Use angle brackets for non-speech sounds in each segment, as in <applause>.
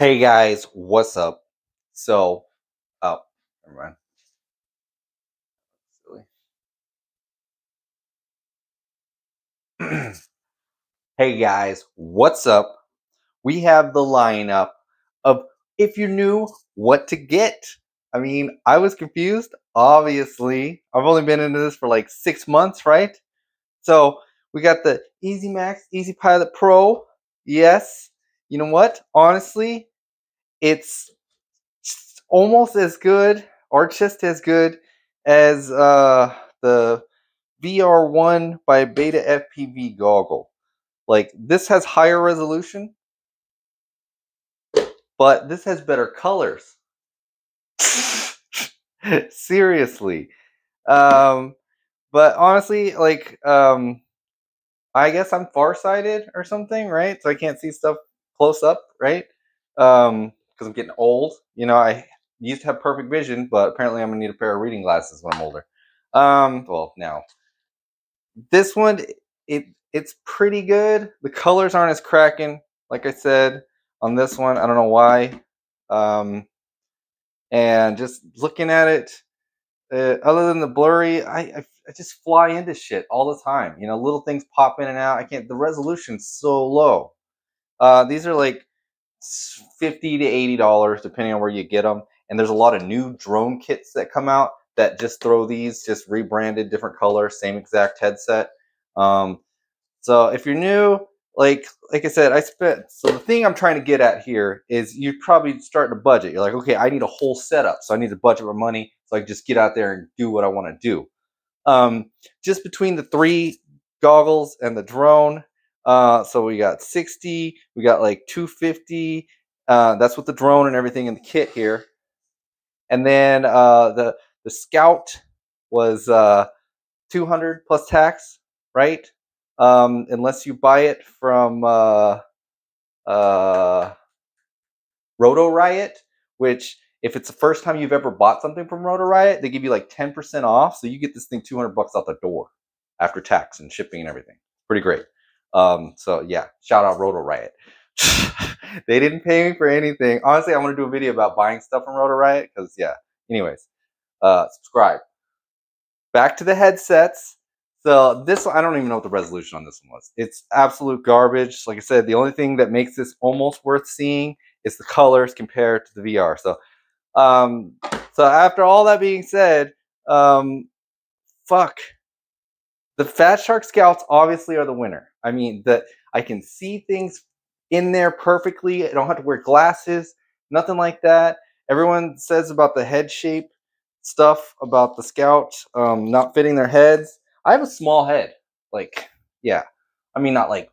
Hey guys, what's up? So, oh, never mind. <clears throat> Hey guys, what's up? We have the lineup of if you knew what to get. I mean, I was confused. Obviously, I've only been into this for like six months, right? So we got the Easy Max EZ Pilot Pro. Yes. You know what? Honestly, it's almost as good or just as good as uh, the VR1 by Beta FPV goggle. Like this has higher resolution, but this has better colors. <laughs> Seriously. Um, but honestly, like um, I guess I'm farsighted or something, right? So I can't see stuff close up, right? Um, because I'm getting old. You know, I used to have perfect vision, but apparently I'm gonna need a pair of reading glasses when I'm older. Um, well, now this one, it it's pretty good. The colors aren't as cracking, like I said on this one. I don't know why. Um, and just looking at it, uh, other than the blurry, I, I I just fly into shit all the time. You know, little things pop in and out. I can't. The resolution's so low. Uh, these are like 50 to 80 dollars depending on where you get them and there's a lot of new drone kits that come out that just throw these just rebranded different colors same exact headset. Um, so if you're new like like i said i spent so the thing i'm trying to get at here is you probably start to budget. You're like okay i need a whole setup so i need to budget my money so i can just get out there and do what i want to do. Um, just between the three goggles and the drone uh, so we got 60, we got like 250. Uh, that's with the drone and everything in the kit here. And then uh, the the Scout was uh, 200 plus tax, right? Um, unless you buy it from uh, uh, Rotor Riot, which if it's the first time you've ever bought something from Rotor Riot, they give you like 10% off. So you get this thing 200 bucks out the door after tax and shipping and everything. Pretty great. Um, so yeah, shout out Rotor Riot. <laughs> they didn't pay me for anything. Honestly, I want to do a video about buying stuff from Rotor Riot because yeah. Anyways, uh, subscribe. Back to the headsets. So this, I don't even know what the resolution on this one was. It's absolute garbage. Like I said, the only thing that makes this almost worth seeing is the colors compared to the VR. So, um, so after all that being said, um, fuck, the Fat Shark Scouts obviously are the winner. I mean, that I can see things in there perfectly. I don't have to wear glasses, nothing like that. Everyone says about the head shape stuff about the Scout um, not fitting their heads. I have a small head. Like, yeah. I mean, not like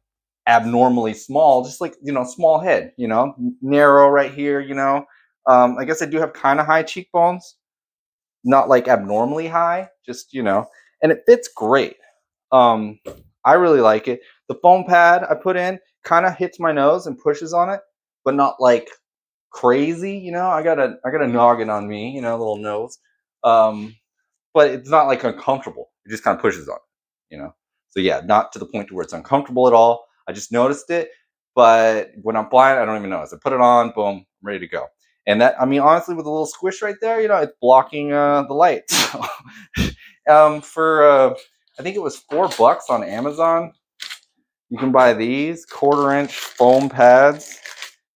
abnormally small, just like, you know, small head, you know, narrow right here, you know. Um, I guess I do have kind of high cheekbones, not like abnormally high, just, you know, and it fits great. Um, I really like it. The foam pad I put in kind of hits my nose and pushes on it, but not like crazy. You know, I got a I got a noggin on me. You know, a little nose. Um, but it's not like uncomfortable. It just kind of pushes on it. You know. So yeah, not to the point to where it's uncomfortable at all. I just noticed it, but when I'm flying, I don't even notice. I put it on, boom, I'm ready to go. And that, I mean, honestly, with a little squish right there, you know, it's blocking uh, the light. <laughs> um, for uh, I think it was four bucks on Amazon. You can buy these quarter inch foam pads.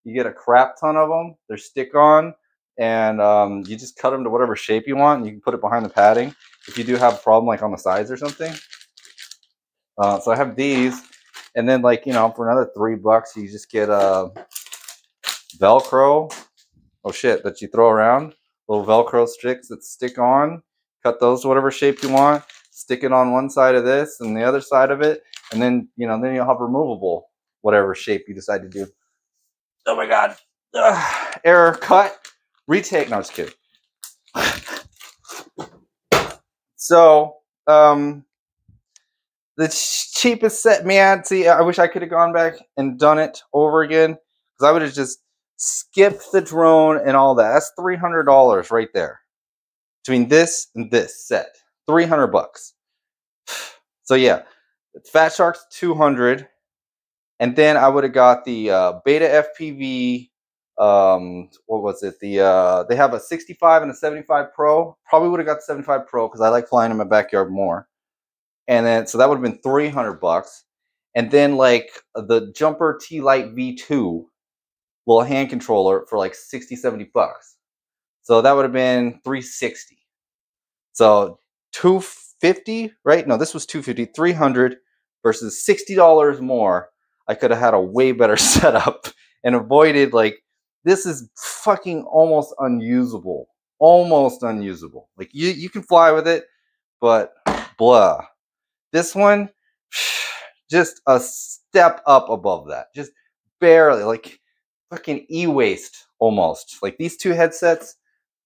You get a crap ton of them. They're stick on and um, you just cut them to whatever shape you want. And you can put it behind the padding if you do have a problem like on the sides or something. Uh, so I have these. And then like, you know, for another three bucks, you just get a Velcro. Oh shit, that you throw around. Little Velcro sticks that stick on. Cut those to whatever shape you want stick it on one side of this and the other side of it, and then you know then you'll have removable whatever shape you decide to do. Oh my god! Ugh. Error cut retake. No, just kidding. so um, the cheapest set, man. See, I wish I could have gone back and done it over again because I would have just skipped the drone and all that. That's three hundred dollars right there between this and this set. 300 bucks. So yeah, Fat Shark's 200. And then I would have got the uh, Beta FPV um, what was it? The uh, they have a 65 and a 75 Pro. Probably would have got the 75 Pro because I like flying in my backyard more. And then so that would have been 300 bucks. And then like the Jumper T Lite V2 little hand controller for like 60, 70 bucks. So that would have been 360. So 250, right? No, this was 250, 300 versus $60 more. I could have had a way better <laughs> setup and avoided like this is fucking almost unusable. Almost unusable. Like you you can fly with it, but blah. This one <sighs> just a step up above that. Just barely like fucking e-waste almost. Like these two headsets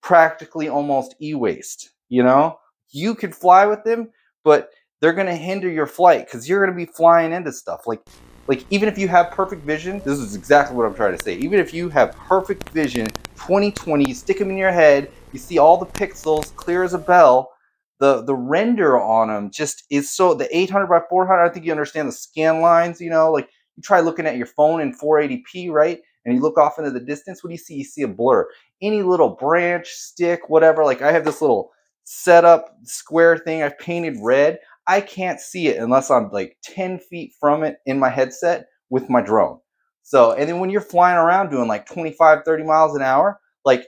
practically almost e-waste, you know? You could fly with them, but they're going to hinder your flight cuz you're going to be flying into stuff. Like like even if you have perfect vision, this is exactly what I'm trying to say. Even if you have perfect vision, 2020, stick them in your head, you see all the pixels clear as a bell, the the render on them just is so the 800 by 400 i think you understand the scan lines you know like you try looking at your phone in 480p right and you look off into the distance what do you see you see a blur any little branch stick whatever like i have this little setup square thing i've painted red i can't see it unless i'm like 10 feet from it in my headset with my drone so and then when you're flying around doing like 25 30 miles an hour like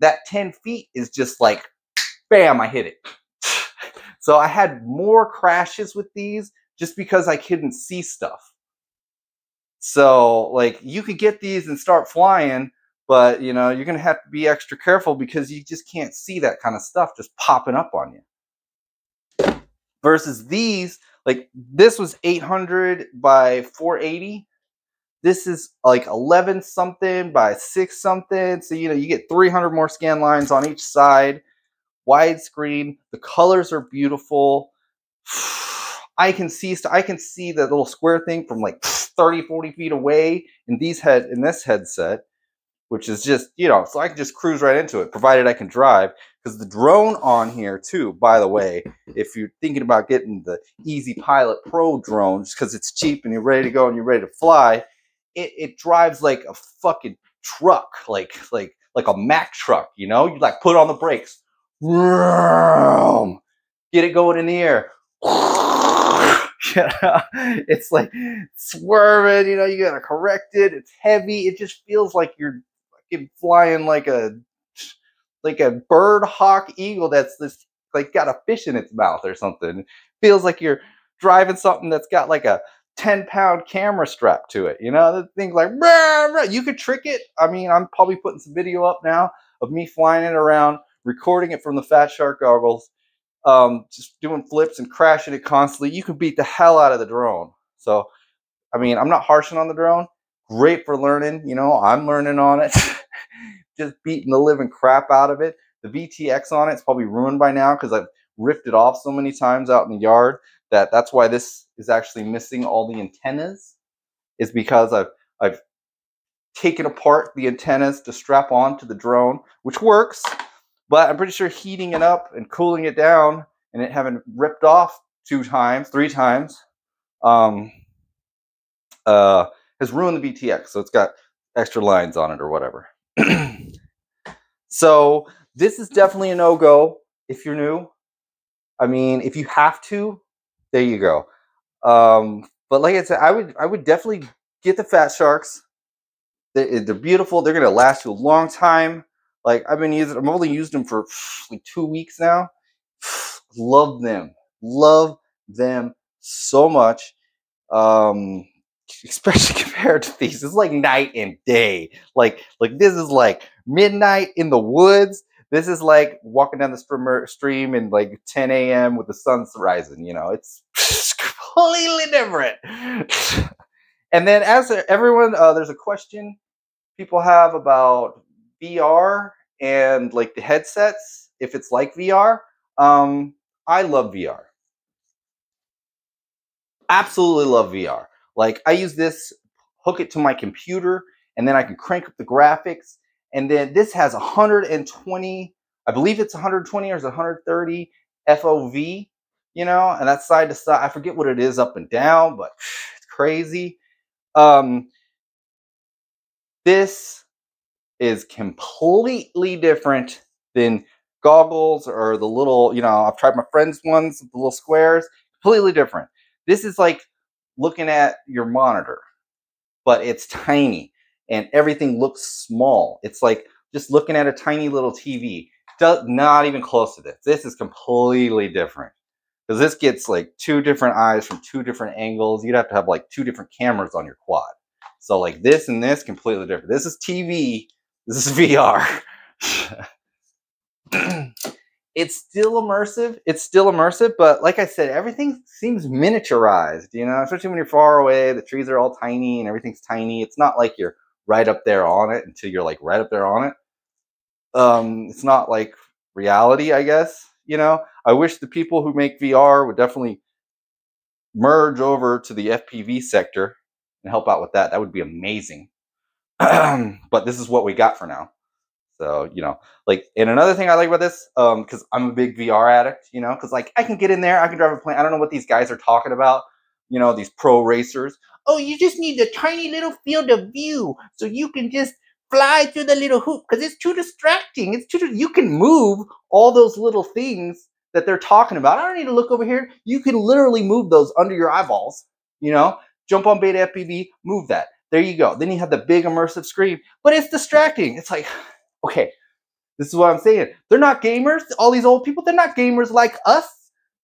that 10 feet is just like bam i hit it <laughs> so I had more crashes with these just because I couldn't see stuff. So like you could get these and start flying, but you know, you're going to have to be extra careful because you just can't see that kind of stuff just popping up on you. Versus these, like this was 800 by 480. This is like 11 something by 6 something. So, you know, you get 300 more scan lines on each side widescreen. The colors are beautiful. <sighs> I can see I can see the little square thing from like 30, 40 feet away in these head in this headset, which is just, you know, so I can just cruise right into it, provided I can drive. Because the drone on here too, by the way, <laughs> if you're thinking about getting the EZ Pilot Pro drone, just because it's cheap and you're ready to go and you're ready to fly, it, it drives like a fucking truck, like like like a Mack truck, you know? You like put on the brakes, get it going in the air. <laughs> it's like swerving, you know, you gotta correct it. It's heavy. It just feels like you're flying like a like a bird hawk eagle that's this like got a fish in its mouth or something. Feels like you're driving something that's got like a 10 pound camera strap to it. You know, the thing's like, you could trick it. I mean, I'm probably putting some video up now of me flying it around recording it from the Fat Shark goggles, um, just doing flips and crashing it constantly, you can beat the hell out of the drone. So, I mean, I'm not harshing on the drone. Great for learning. You know, I'm learning on it. <laughs> just beating the living crap out of it. The VTX on it's probably ruined by now because I've ripped it off so many times out in the yard that that's why this is actually missing all the antennas. Is because I've I've taken apart the antennas to strap on to the drone, which works. But I'm pretty sure heating it up and cooling it down and it having ripped off two times, three times, um, uh, has ruined the VTX. So it's got extra lines on it or whatever. <clears throat> so this is definitely a no-go if you're new. I mean, if you have to, there you go. Um, but like I said, I would I would definitely get the Fat Sharks. They're, they're beautiful. They're gonna last you a long time. Like I've been using, I'm only used them for <sighs> like two weeks now. <sighs> Love them, love them so much. Um, <laughs> especially <laughs> compared to these, it's like night and day. Like like this is like midnight in the woods. This is like walking down the stream in like 10 a.m. with the sun rising. You know, it's <laughs> completely different. <laughs> and then as everyone, uh, there's a question people have about VR and like the headsets, if it's like VR, um, I love VR. Absolutely love VR. Like I use this, hook it to my computer, and then I can crank up the graphics. And then this has 120, I believe it's 120 or is 130 FOV, you know, and that's side to side. I forget what it is up and down, but <sighs> it's crazy. Um, this is completely different than goggles or the little, you know, I've tried my friend's ones, the little squares, completely different. This is like looking at your monitor, but it's tiny and everything looks small. It's like just looking at a tiny little TV. Does, not even close to this. This is completely different because this gets like two different eyes from two different angles. You'd have to have like two different cameras on your quad. So like this and this completely different. This is TV. This is <laughs> VR. <clears throat> it's still immersive. It's still immersive, but like I said, everything seems miniaturized, you know, especially when you're far away, the trees are all tiny and everything's tiny. It's not like you're right up there on it until you're like right up there on it. Um, it's not like reality, I guess, you know. I wish the people who make VR would definitely merge over to the FPV sector and help out with that. That would be amazing. <clears throat> but this is what we got for now. So, you know, like, and another thing I like about this, um, because I'm a big VR addict, you know, because like I can get in there, I can drive a plane. I don't know what these guys are talking about, you know, these pro racers. Oh, you just need a tiny little field of view so you can just fly through the little hoop because it's too distracting. It's too, you can move all those little things that they're talking about. I don't need to look over here. You can literally move those under your eyeballs, you know, jump on beta FPV, move that. There you go. Then you have the big immersive screen, but it's distracting. It's like, <sighs> okay, this is what I'm saying. They're not gamers. All these old people, they're not gamers like us.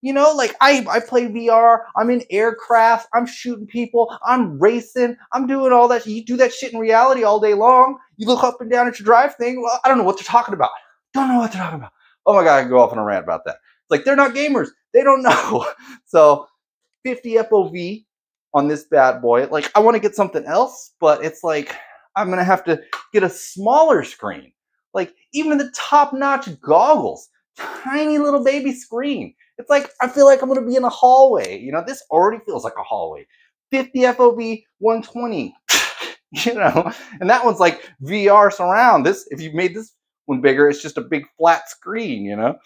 You know, like I, I play VR. I'm in aircraft. I'm shooting people. I'm racing. I'm doing all that. You do that shit in reality all day long. You look up and down at your drive thing. Well, I don't know what they're talking about. Don't know what they're talking about. Oh my god, I go off on a rant about that. It's like they're not gamers. They don't know. <laughs> So 50 FOV on this bad boy. Like I want to get something else, but it's like I'm gonna have to get a smaller screen. Like even the top-notch goggles, tiny little baby screen. It's like I feel like I'm gonna be in a hallway. You know, this already feels like a hallway. 50 FOV 120. <laughs> you know, and that one's like VR surround. This, if you made this one bigger, it's just a big flat screen, you know.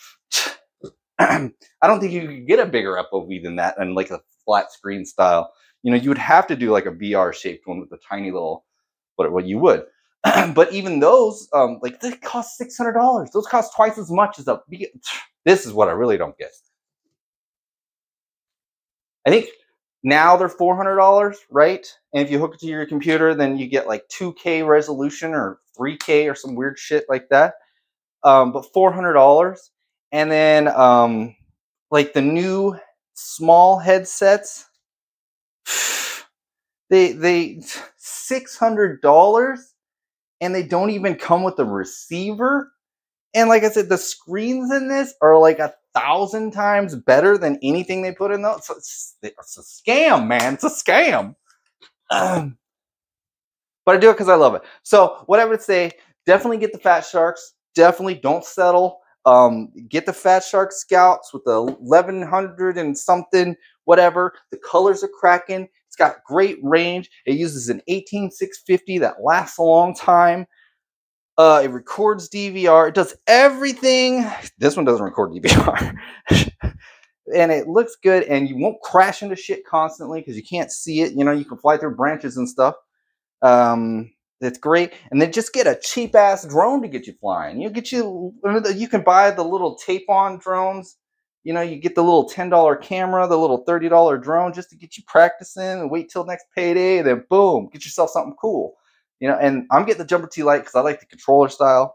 <clears throat> I don't think you could get a bigger FOV than that and like a flat screen style. You know, you would have to do like a VR shaped one with a tiny little, but what you would. <clears throat> but even those, um, like they cost six hundred dollars. Those cost twice as much as a. <sniffs> This is what I really don't get. I think now they're four hundred dollars, right? And if you hook it to your computer, then you get like two K resolution or three K or some weird shit like that. Um, but four hundred dollars, and then um, like the new small headsets, <sighs> they they six hundred dollars and they don't even come with a receiver. And like I said, the screens in this are like a thousand times better than anything they put in those. It's, it's a scam, man. It's a scam. Um, <clears throat> but I do it because I love it. So what I would say, definitely get the Fat Sharks. Definitely don't settle. Um, get the Fat Shark Scouts with the 1100 and something, whatever. The colors are cracking. It's got great range. It uses an 18650 that lasts a long time. Uh, it records DVR. It does everything. <sighs> This one doesn't record DVR. <laughs> and it looks good and you won't crash into shit constantly because you can't see it. You know, you can fly through branches and stuff. Um, it's great. And then just get a cheap ass drone to get you flying. You get you, you can buy the little tape on drones you know, you get the little $10 camera, the little $30 drone just to get you practicing and wait till next payday. And then boom, get yourself something cool. You know, and I'm getting the Jumper T Lite because I like the controller style.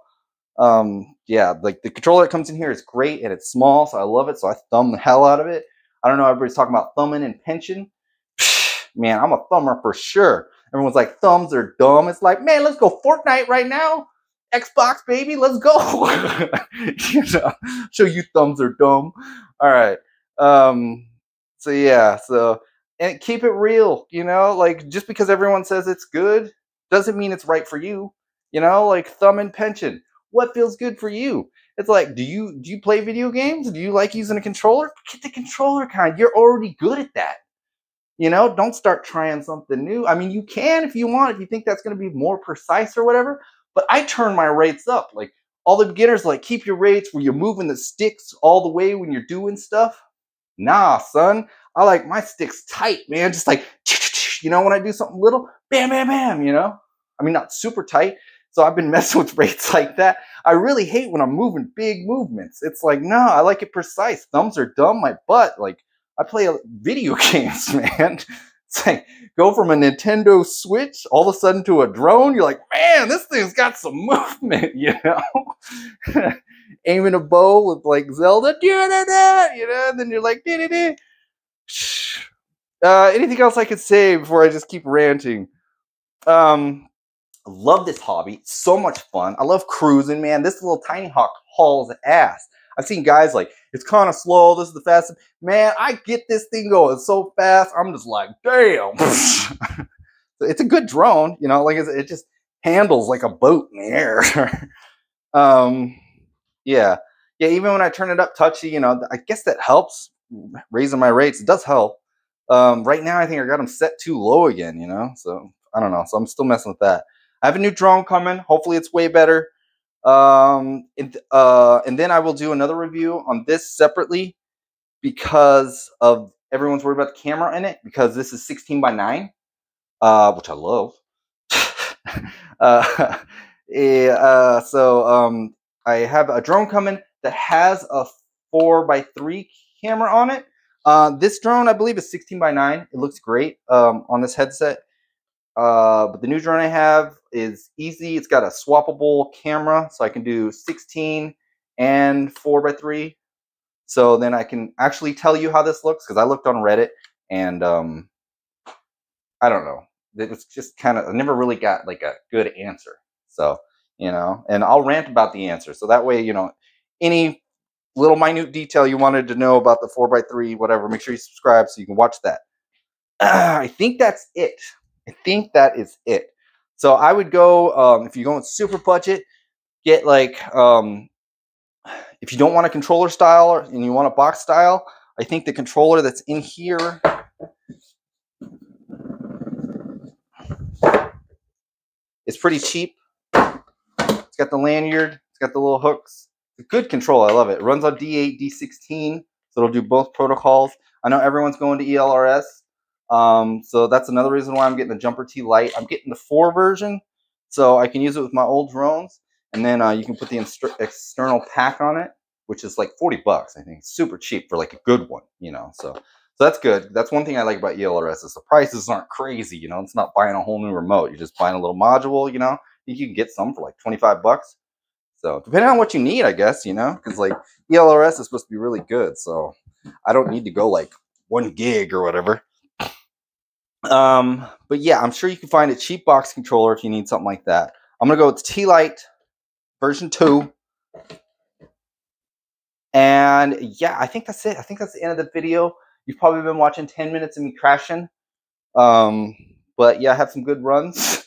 Um, yeah, like the controller that comes in here is great and it's small, so I love it. So I thumb the hell out of it. I don't know, everybody's talking about thumbing and pinching. <sighs> Man, I'm a thumber for sure. Everyone's like, thumbs are dumb. It's like, man, let's go Fortnite right now. Xbox, baby, let's go. <laughs> you know, show you thumbs are dumb. All right. Um, so yeah, so and keep it real, you know, like just because everyone says it's good doesn't mean it's right for you. You know, like thumb and pension. What feels good for you? It's like, do you do you play video games? Do you like using a controller? Get the controller kind. You're already good at that. You know, don't start trying something new. I mean, you can if you want, if you think that's going to be more precise or whatever, but I turn my rates up. Like all the beginners, like keep your rates where you're moving the sticks all the way when you're doing stuff. Nah, son. I like my sticks tight, man. Just like, you know, when I do something little, bam, bam, bam, you know? I mean, not super tight. So I've been <laughs> messing with rates like that. I really hate when I'm moving big movements. It's like, no, I like it precise. Thumbs are dumb, my butt. Like, I play <laughs> video games, <laughs> man. It's like, go from a Nintendo Switch all of a sudden to a drone. You're like, man, this thing's got some movement, you know? Aiming a bow with like Zelda, you know, and then you're like, uh, anything else I could say before I just keep ranting? Um, love this hobby. So much fun. I love cruising, man. This little Tinyhawk hauls ass. I've seen guys like, it's kind of slow. This is the fastest. Man, I get this thing going so fast. I'm just like, damn. <laughs> it's a good drone, you know, like it just handles like a boat in the air. <laughs> um, yeah. Yeah, even when I turn it up touchy, you know, I guess that helps raising my rates. It does help. Um, right now, I think I got them set too low again, you know, so I don't know. So I'm still messing with that. I have a new drone coming. Hopefully, it's way better. Um, and, uh, and then I will do another review on this separately because of everyone's worried about the camera in it because this is 16 by 9, uh, which I love. <laughs> uh, yeah, <laughs> uh, so um, I have a drone coming that has a 4 by 3 camera on it. Uh, this drone, I believe, is 16 by 9. It looks great um, on this headset. Uh, but the new drone I have is easy. It's got a swappable camera, so I can do 16 and 4 by 3. So then I can actually tell you how this looks, because I looked on Reddit, and um, I don't know. It was just kind of, I never really got like a good answer. So, you know, and I'll rant about the answer. So that way, you know, any little minute detail you wanted to know about the 4x3, whatever, make sure you subscribe so you can watch that. Uh, <clears throat> I think that's it. I think that is it. So I would go um, if you're going super budget, get like um, if you don't want a controller style and you want a box style. I think the controller that's in here is pretty cheap. It's got the lanyard. It's got the little hooks. Good control. I love it. It runs on D8, D16, so it'll do both protocols. I know everyone's going to ELRS. Um, so that's another reason why I'm getting the Jumper T Lite. I'm getting the 4 version, so I can use it with my old drones. And then uh, you can put the external pack on it, which is like 40 bucks, I think. Super cheap for like a good one, you know. So so that's good. That's one thing I like about ELRS is the prices aren't crazy, you know. It's not buying a whole new remote. You're just buying a little module, you know. You can get some for like 25 bucks. So depending on what you need, I guess, you know, because like ELRS is supposed to be really good. So I don't need to go like one gig or whatever. Um, but yeah, I'm sure you can find a cheap box controller if you need something like that. I'm gonna go with T Lite version two. And yeah, I think that's it. I think that's the end of the video. You've probably been watching 10 minutes of me crashing. Um, but yeah, I have some good runs. <laughs>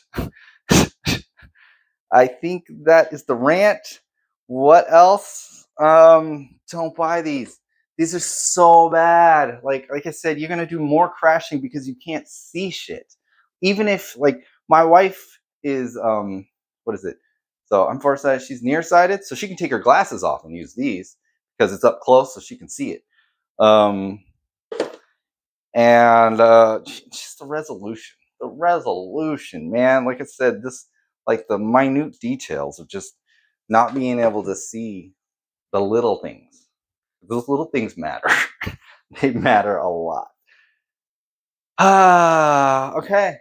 I think that is the rant. What else? Um, don't buy these. These are so bad. Like like I said, you're gonna do more crashing because you can't see shit. Even if like my wife is um what is it? So I'm farsighted, she's nearsighted, so she can take her glasses off and use these because it's up close so she can see it. Um and uh just the resolution. The resolution, man. Like I said, this like the minute details of just not being able to see the little things those little things matter. <laughs> they matter a lot. Ah, <sighs> okay.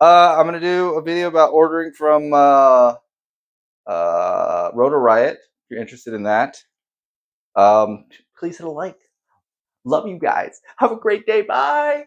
Uh, I'm gonna do a video about ordering from uh, uh, Rotor Riot. If you're interested in that, um, please hit a like. Love you guys. Have a great day. Bye.